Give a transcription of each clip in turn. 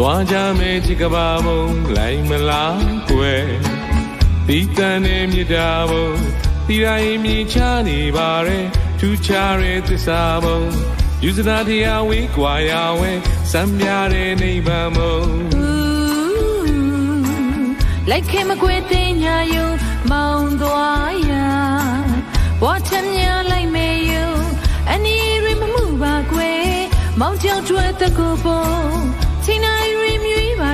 သွားကြမယ်ဒီကဘာမုံလိုက်မလားကွယ်ဒီတန်နဲ့မြစ်တာဘုံဒီတိုင်းမြင်ချနေပါရဲ့ထူချတဲ့သစ္စာဘုံယူဇနာတရားဝေးကွာရဝဲစံပြတဲ့နိဗ္ဗာန်ဘုံလိုက်ခဲမကွေတင်ညာယုံမောင်းသွားရဝါချမ်းညာလိုက်မေယုံအနီရမမှုပါကွယ်မောင်းကြောက်ထွက်တကူပုံချိန်နိုင်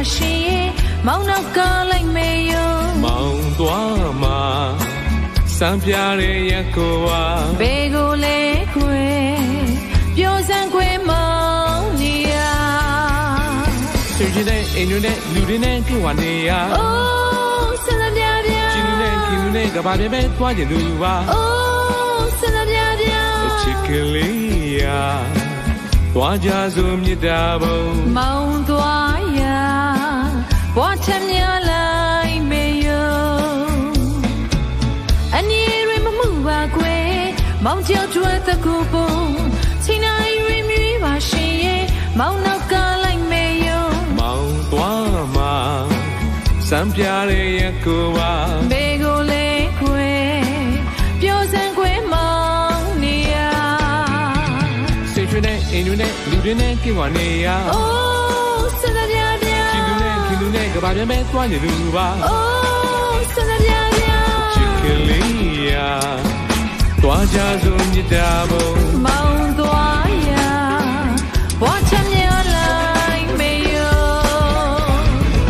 ရမြွေးပါရှင်ရဲ့မောင်းနောက်ကလိုက်မေယုံမောင်းသွားမှာစံပြတဲ့ရက်ကိုဝါဘေကိုလေခွေပြောစံခွေမောင်းနေရဆွေချင်းတဲ့အိမ်တွေနဲ့လူတွေနဲ့ကြွားနေရအိုးဆန္ဒပြပြကျင်းနဲ့ကျင်းနဲ့ကဘာပြပဲသွားကြလူပါအိုးဆန္ဒပြပြချစ်ကလေးရသွားကြစို့မြစ်တာဘုံမောင်းသွား မောင်ကျော်ကျွတ်တကူပုံချိန်နိုင်ရမြွေးပါရှင်ရဲ့မောင်နောက်ကလိုက်မေယောမောင်သွားမှာစံပြတဲ့ရကိုပါဘေကိုလေခွေပြောစံခွေမောင်နေရစိတ်ချနဲ့အင်းတွေနဲ့လူတွေနဲ့ကြွားနေရအိုးစနပြပြခင်လူနဲ့ခင်လူနဲ့ကဘာပြန်ပဲသွားနေလူပါအိုးစနပြပြချစ်ကလေးရသွား ကြစို့မြတ်တာဘုံမောင်သွားရဘွားချမ်းမြေလိုက်မေယော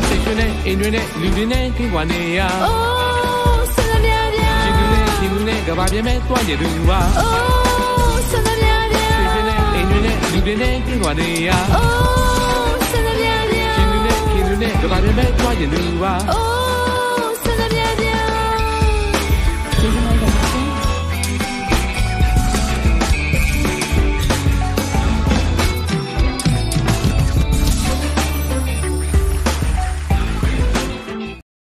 စိတ်ချနဲ့အင်းတွေနဲ့လူတွေနဲ့ခင်ကွာနေရအိုးစနပြပြခင်လူနဲ့ခင်လူနဲ့ကဘာပြန်ပဲသွားနေလူပါအိုးစနပြပြစိတ်ချနဲ့အင်းတွေနဲ့လူတွေနဲ့ခင်ကွာနေရအိုးစနပြပြခင်လူနဲ့ခင်လူနဲ့ကဘာပြန်ပဲသွားနေလူပါအိုး